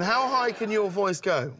How high can your voice go?